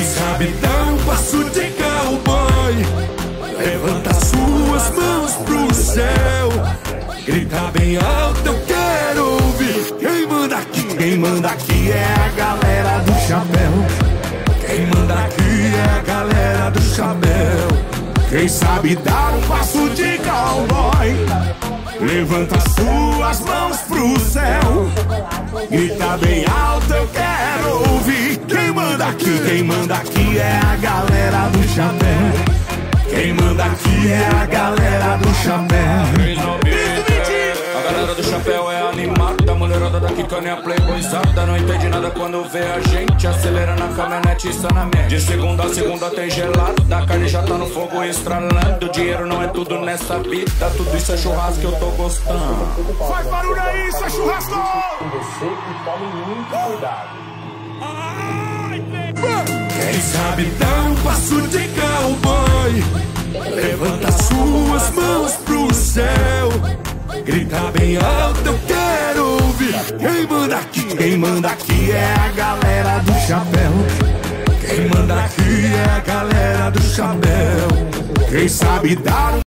Quem sabe dar um passo de cowboy? Levanta suas mãos pro céu. Grita bem alto, eu quero ouvir. Quem manda aqui, quem manda aqui é a galera do chapéu. Quem manda aqui é a galera do chapéu. Quem sabe dar um passo de cowboy? Levanta suas mãos pro céu. Grita bem alto, quem manda aqui é a galera do chapéu quem manda aqui é a galera do chapéu. A galera do chapéu é animada, a mulherada daqui que nem a playboyzada Não entende nada quando vê a gente acelera na caminhonete e está na mente De segunda a segunda tem gelada, a carne já tá no fogo estralando Dinheiro não é tudo nessa vida, tudo isso é churrasco que eu tô gostando Faz barulho aí, isso é churrasco! Você que tome muito cuidado. Quem sabe dar um passo de cowboy? Levanta suas mãos pro céu. Grita bem alto, eu quero ouvir. Quem manda aqui, quem manda aqui é a galera do chapéu. Quem manda aqui é a galera do chapéu. Quem sabe dar um